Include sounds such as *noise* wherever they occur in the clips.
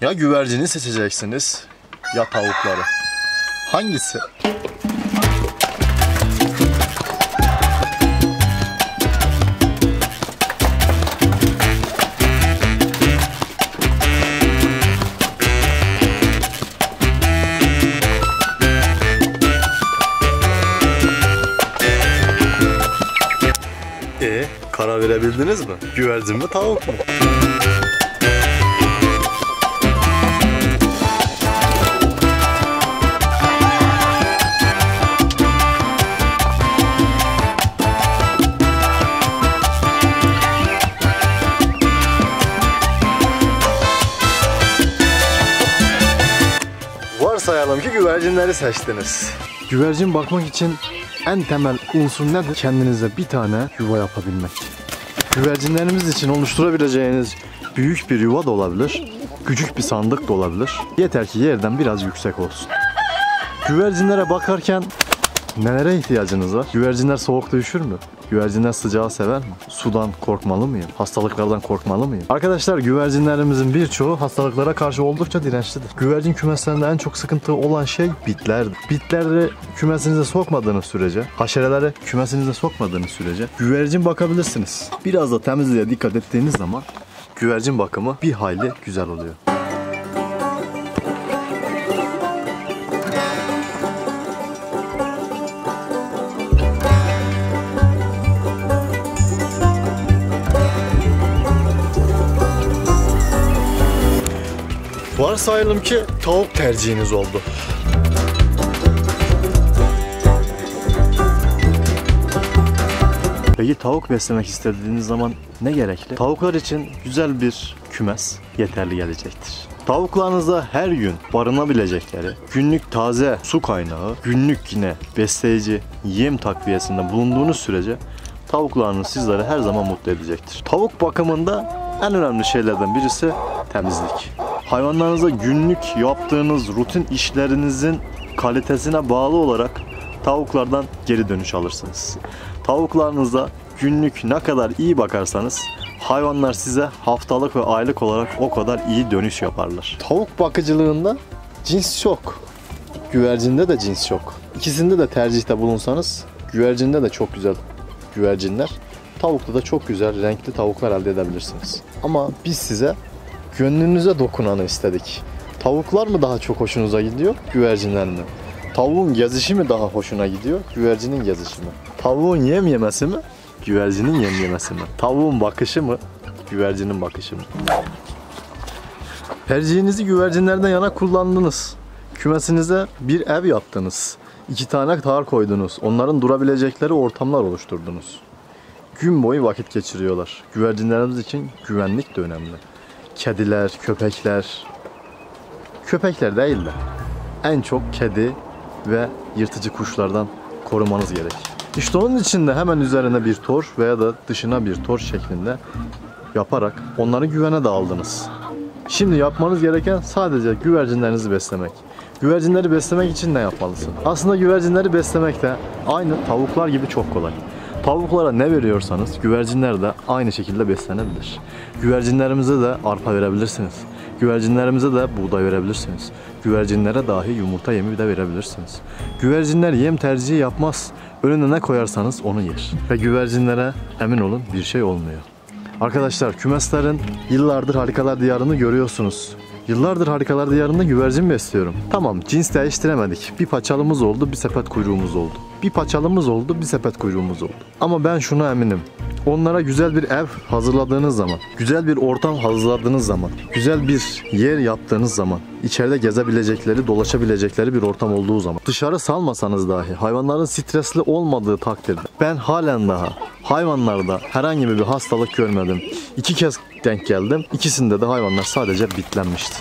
Ya güvercini seçeceksiniz ya tavukları. Hangisi? E karar verebildiniz mi? Güvercin mi tavuk mu? Varsayalım ki güvercinleri seçtiniz. Güvercin bakmak için en temel unsur nedir? Kendinize bir tane yuva yapabilmek. Güvercinlerimiz için oluşturabileceğiniz büyük bir yuva da olabilir, küçük bir sandık da olabilir. Yeter ki yerden biraz yüksek olsun. Güvercinlere bakarken nelere ihtiyacınız var? Güvercinler soğukta üşür mü? Güvercinler sıcağı sever mi? Sudan korkmalı mıyım? Hastalıklardan korkmalı mıyım? Arkadaşlar güvercinlerimizin birçoğu hastalıklara karşı oldukça dirençlidir. Güvercin kümeslerinde en çok sıkıntı olan şey bitlerdir. Bitleri kümesinize sokmadığınız sürece, haşereleri kümesinize sokmadığınız sürece güvercin bakabilirsiniz. Biraz da temizliğe dikkat ettiğiniz zaman güvercin bakımı bir hayli güzel oluyor. Varsayalım ki tavuk tercihiniz oldu. Peki tavuk beslemek istediğiniz zaman ne gerekli? Tavuklar için güzel bir kümes yeterli gelecektir. Tavuklarınızda her gün barınabilecekleri, günlük taze su kaynağı, günlük yine besleyici yem takviyesinde bulunduğunuz sürece tavuklarınız sizleri her zaman mutlu edecektir. Tavuk bakımında en önemli şeylerden birisi temizlik. Hayvanlarınıza günlük yaptığınız rutin işlerinizin kalitesine bağlı olarak tavuklardan geri dönüş alırsınız. Tavuklarınıza günlük ne kadar iyi bakarsanız hayvanlar size haftalık ve aylık olarak o kadar iyi dönüş yaparlar. Tavuk bakıcılığında cins çok. Güvercinde de cins çok. İkisinde de tercihte bulunsanız güvercinde de çok güzel güvercinler. Tavukta da çok güzel renkli tavuklar elde edebilirsiniz. Ama biz size gönlünüze dokunanı istedik. Tavuklar mı daha çok hoşunuza gidiyor, güvercinler mi? Tavuğun gezişi mi daha hoşuna gidiyor, güvercinin gezişi mi? Tavuğun yem yemesi mi, güvercinin yem yemesi mi? Tavuğun bakışı mı, güvercinin bakışı mı? Tercihinizi güvercinlerden yana kullandınız. Kümesinize bir ev yaptınız. İki tane tar koydunuz. Onların durabilecekleri ortamlar oluşturdunuz. Gün boyu vakit geçiriyorlar. Güvercinlerimiz için güvenlik de önemli kediler, köpekler, köpekler değil de en çok kedi ve yırtıcı kuşlardan korumanız gerek. İşte onun için de hemen üzerine bir tor veya da dışına bir tor şeklinde yaparak onları güvene de aldınız. Şimdi yapmanız gereken sadece güvercinlerinizi beslemek. Güvercinleri beslemek için ne yapmalısın? Aslında güvercinleri beslemek de aynı tavuklar gibi çok kolay. Tavuklara ne veriyorsanız güvercinler de aynı şekilde beslenebilir. Güvercinlerimize de arpa verebilirsiniz. Güvercinlerimize de buğday verebilirsiniz. Güvercinlere dahi yumurta yemi de verebilirsiniz. Güvercinler yem tercihi yapmaz. Önüne ne koyarsanız onu yer. Ve güvercinlere emin olun bir şey olmuyor. Arkadaşlar kümeslerin yıllardır harikalar diyarını görüyorsunuz. Yıllardır harikalar diyarında güvercin besliyorum. Tamam cins değiştiremedik. Bir paçalımız oldu, bir sepet kuyruğumuz oldu. Bir paçalımız oldu, bir sepet kuyruğumuz oldu. Ama ben şuna eminim. Onlara güzel bir ev hazırladığınız zaman, güzel bir ortam hazırladığınız zaman, güzel bir yer yaptığınız zaman, içeride gezebilecekleri, dolaşabilecekleri bir ortam olduğu zaman, dışarı salmasanız dahi hayvanların stresli olmadığı takdirde ben halen daha hayvanlarda herhangi bir hastalık görmedim. İki kez denk geldim. İkisinde de hayvanlar sadece bitlenmişti.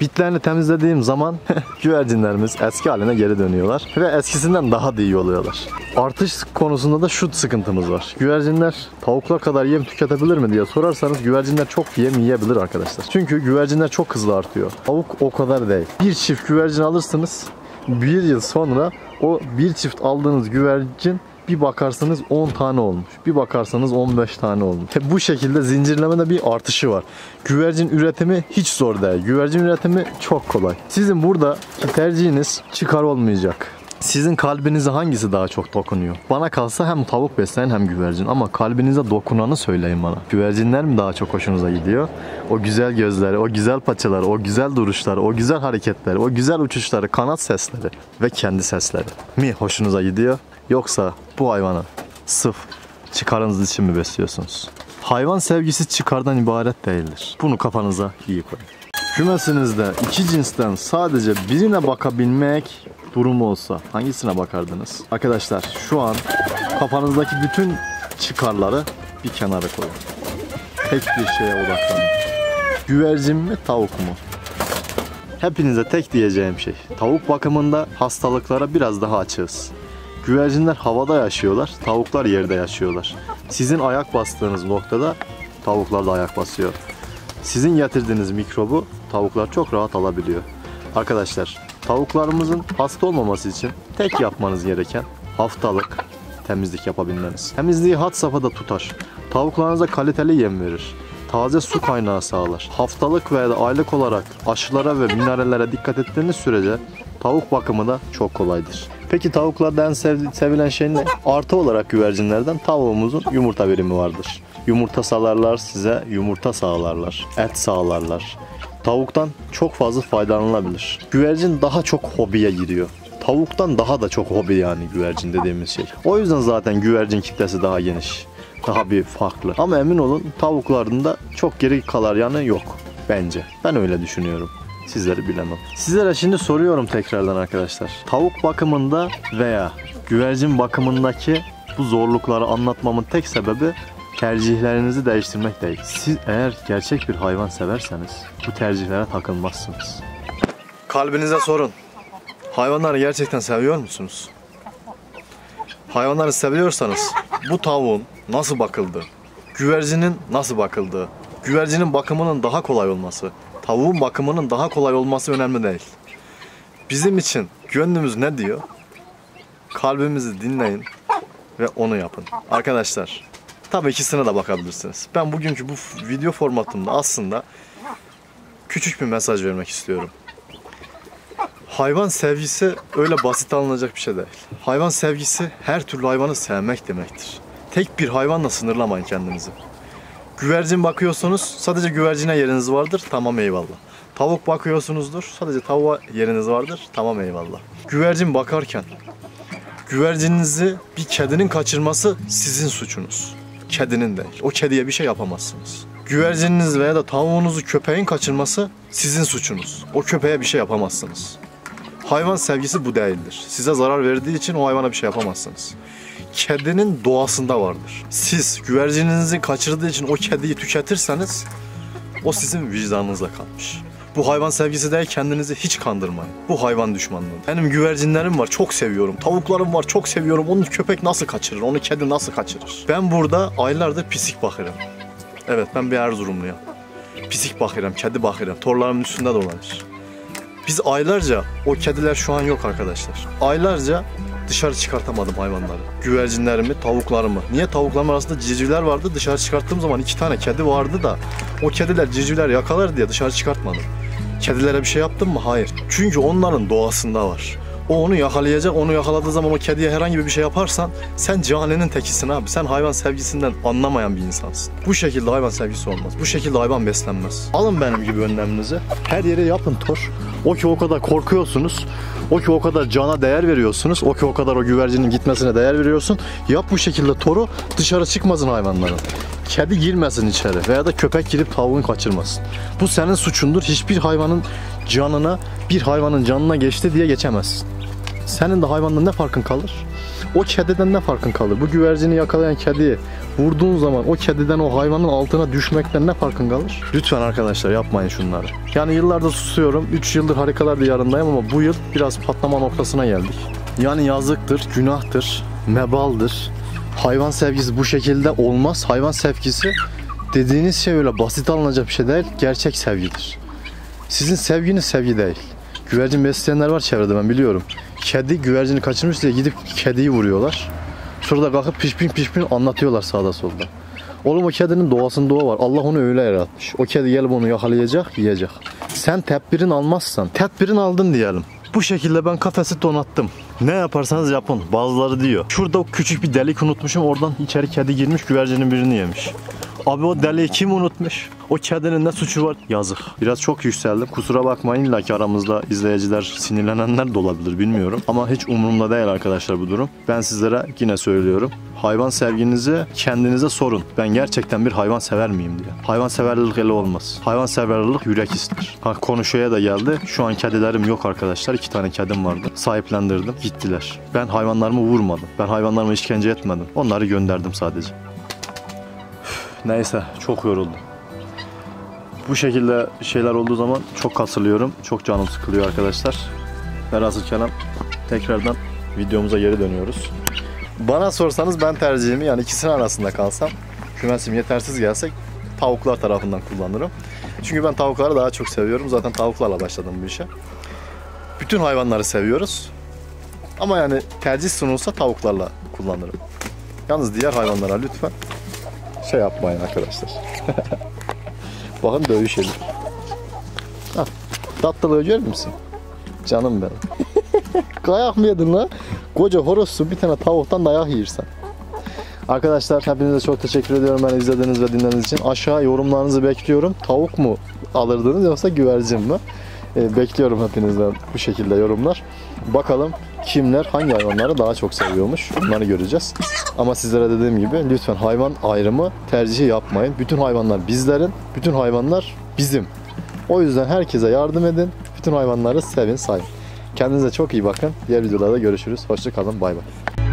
Bitlerini temizlediğim zaman *laughs* güvercinlerimiz eski haline geri dönüyorlar ve eskisinden daha da iyi oluyorlar. Artış konusunda da şu sıkıntımız var. Güvercinler tavuklar kadar yem tüketebilir mi diye sorarsanız güvercinler çok yem yiyebilir arkadaşlar. Çünkü güvercinler çok hızlı artıyor. Tavuk o kadar değil. Bir çift güvercin alırsınız bir yıl sonra o bir çift aldığınız güvercin Bir bakarsınız 10 tane olmuş. Bir bakarsanız 15 tane olmuş. Bu şekilde zincirlemede bir artışı var. Güvercin üretimi hiç zor değil. Güvercin üretimi çok kolay. Sizin buradaki tercihiniz çıkar olmayacak. Sizin kalbinize hangisi daha çok dokunuyor? Bana kalsa hem tavuk besleyin hem güvercin ama kalbinize dokunanı söyleyin bana. Güvercinler mi daha çok hoşunuza gidiyor? O güzel gözleri, o güzel paçaları, o güzel duruşları, o güzel hareketleri, o güzel uçuşları, kanat sesleri ve kendi sesleri mi hoşunuza gidiyor? Yoksa bu hayvanı sırf çıkarınız için mi besliyorsunuz? Hayvan sevgisi çıkardan ibaret değildir. Bunu kafanıza iyi koyun. Kümesinizde iki cinsten sadece birine bakabilmek durumu olsa hangisine bakardınız? Arkadaşlar şu an kafanızdaki bütün çıkarları bir kenara koyun. Tek bir şeye odaklanın. Güvercin mi tavuk mu? Hepinize tek diyeceğim şey. Tavuk bakımında hastalıklara biraz daha açığız. Güvercinler havada yaşıyorlar, tavuklar yerde yaşıyorlar. Sizin ayak bastığınız noktada tavuklar da ayak basıyor. Sizin getirdiğiniz mikrobu tavuklar çok rahat alabiliyor. Arkadaşlar tavuklarımızın hasta olmaması için tek yapmanız gereken haftalık temizlik yapabilmeniz. Temizliği had safhada tutar. Tavuklarınıza kaliteli yem verir. Taze su kaynağı sağlar. Haftalık veya da aylık olarak aşılara ve minerallere dikkat ettiğiniz sürece tavuk bakımı da çok kolaydır. Peki tavuklarda en sev- sevilen şey ne? Artı olarak güvercinlerden tavuğumuzun yumurta verimi vardır. Yumurta salarlar size, yumurta sağlarlar, et sağlarlar. Tavuktan çok fazla faydalanılabilir. Güvercin daha çok hobiye giriyor. Tavuktan daha da çok hobi yani güvercin dediğimiz şey. O yüzden zaten güvercin kitlesi daha geniş. Daha bir farklı. Ama emin olun tavukların da çok geri kalar yanı yok bence. Ben öyle düşünüyorum. Sizleri bilemem. Sizlere şimdi soruyorum tekrardan arkadaşlar. Tavuk bakımında veya güvercin bakımındaki bu zorlukları anlatmamın tek sebebi tercihlerinizi değiştirmek değil. Siz eğer gerçek bir hayvan severseniz bu tercihlere takılmazsınız. Kalbinize sorun. Hayvanları gerçekten seviyor musunuz? Hayvanları seviyorsanız bu tavuğun nasıl bakıldığı, güvercinin nasıl bakıldığı, güvercinin bakımının daha kolay olması, tavuğun bakımının daha kolay olması önemli değil. Bizim için gönlümüz ne diyor? Kalbimizi dinleyin ve onu yapın. Arkadaşlar tabii ikisine de bakabilirsiniz. Ben bugünkü bu video formatımda aslında küçük bir mesaj vermek istiyorum. Hayvan sevgisi öyle basit alınacak bir şey değil. Hayvan sevgisi her türlü hayvanı sevmek demektir. Tek bir hayvanla sınırlamayın kendinizi. Güvercin bakıyorsunuz, sadece güvercine yeriniz vardır, tamam eyvallah. Tavuk bakıyorsunuzdur, sadece tavuğa yeriniz vardır, tamam eyvallah. Güvercin bakarken, güvercininizi bir kedinin kaçırması sizin suçunuz. Kedinin değil. O kediye bir şey yapamazsınız. Güvercininiz veya da tavuğunuzu köpeğin kaçırması sizin suçunuz. O köpeğe bir şey yapamazsınız. Hayvan sevgisi bu değildir. Size zarar verdiği için o hayvana bir şey yapamazsınız. Kedinin doğasında vardır. Siz güvercininizi kaçırdığı için o kediyi tüketirseniz o sizin vicdanınıza kalmış. Bu hayvan sevgisi değil kendinizi hiç kandırmayın. Bu hayvan düşmanlığı. Benim güvercinlerim var çok seviyorum. Tavuklarım var çok seviyorum. Onu köpek nasıl kaçırır? Onu kedi nasıl kaçırır? Ben burada aylardır pisik bakırım. Evet ben bir Erzurumluyum. Pisik bakırım, kedi bakırım. Torlarımın üstünde dolanır. Biz aylarca, o kediler şu an yok arkadaşlar. Aylarca dışarı çıkartamadım hayvanları. Güvercinlerimi, tavuklarımı. Niye tavuklarım arasında civcivler vardı? Dışarı çıkarttığım zaman iki tane kedi vardı da o kediler civcivler yakalar diye dışarı çıkartmadım. Kedilere bir şey yaptım mı? Hayır. Çünkü onların doğasında var. O onu yakalayacak. Onu yakaladığı zaman o kediye herhangi bir şey yaparsan sen cani'nin tekisin abi. Sen hayvan sevgisinden anlamayan bir insansın. Bu şekilde hayvan sevgisi olmaz. Bu şekilde hayvan beslenmez. Alın benim gibi önleminizi. Her yere yapın tor. O ki o kadar korkuyorsunuz. O ki o kadar cana değer veriyorsunuz. O ki o kadar o güvercinin gitmesine değer veriyorsun. Yap bu şekilde toru dışarı çıkmasın hayvanların. Kedi girmesin içeri veya da köpek girip tavuğunu kaçırmasın. Bu senin suçundur. Hiçbir hayvanın canına bir hayvanın canına geçti diye geçemezsin. Senin de hayvandan ne farkın kalır? O kediden ne farkın kalır? Bu güvercini yakalayan kediyi vurduğun zaman o kediden o hayvanın altına düşmekten ne farkın kalır? Lütfen arkadaşlar yapmayın şunları. Yani yıllardır susuyorum. 3 yıldır harikalar diyarındayım ama bu yıl biraz patlama noktasına geldik. Yani yazıktır, günahtır, mebaldır. Hayvan sevgisi bu şekilde olmaz. Hayvan sevgisi dediğiniz şey öyle basit alınacak bir şey değil. Gerçek sevgidir. Sizin sevginiz sevgi değil. Güvercin besleyenler var çevrede ben biliyorum. Kedi güvercini kaçırmış diye gidip kediyi vuruyorlar. Şurada kalkıp pişpin pişpin anlatıyorlar sağda solda. Oğlum o kedinin doğasında o var. Allah onu öyle yaratmış. O kedi gelip onu yakalayacak, yiyecek. Sen tedbirin almazsan, tedbirin aldın diyelim. Bu şekilde ben kafesi donattım. Ne yaparsanız yapın. Bazıları diyor. Şurada küçük bir delik unutmuşum. Oradan içeri kedi girmiş güvercinin birini yemiş. Abi o deliği kim unutmuş? O kedinin ne suçu var? Yazık. Biraz çok yükseldim. Kusura bakmayın illa ki aramızda izleyiciler sinirlenenler de olabilir bilmiyorum. Ama hiç umurumda değil arkadaşlar bu durum. Ben sizlere yine söylüyorum. Hayvan sevginizi kendinize sorun. Ben gerçekten bir hayvan sever miyim diye. Hayvan severlik ele olmaz. Hayvan severlik yürek ister. Ha, konuşuya da geldi. Şu an kedilerim yok arkadaşlar. İki tane kedim vardı. Sahiplendirdim. Gittiler. Ben hayvanlarımı vurmadım. Ben hayvanlarıma işkence etmedim. Onları gönderdim sadece. Neyse çok yoruldum. Bu şekilde şeyler olduğu zaman çok kasılıyorum. Çok canım sıkılıyor arkadaşlar. Velhasıl kelam tekrardan videomuza geri dönüyoruz. Bana sorsanız ben tercihimi yani ikisinin arasında kalsam kümesim yetersiz gelsek tavuklar tarafından kullanırım. Çünkü ben tavukları daha çok seviyorum. Zaten tavuklarla başladım bu işe. Bütün hayvanları seviyoruz. Ama yani tercih sunulsa tavuklarla kullanırım. Yalnız diğer hayvanlara lütfen şey yapmayın arkadaşlar. *laughs* Bakın dövüşelim. Hah, tatlılığı görür müsün? Canım benim. *laughs* Dayak mı yedin lan? Koca horozsun bir tane tavuktan dayak yiyirsen. Arkadaşlar hepinize çok teşekkür ediyorum beni izlediğiniz ve dinlediğiniz için. Aşağı yorumlarınızı bekliyorum. Tavuk mu alırdınız yoksa güvercin mi? Ee, bekliyorum hepinizden bu şekilde yorumlar. Bakalım kimler hangi hayvanları daha çok seviyormuş. Bunları göreceğiz. Ama sizlere dediğim gibi lütfen hayvan ayrımı tercihi yapmayın. Bütün hayvanlar bizlerin, bütün hayvanlar bizim. O yüzden herkese yardım edin. Bütün hayvanları sevin, sayın. Kendinize çok iyi bakın. Diğer videolarda görüşürüz. Hoşça kalın. Bay bay.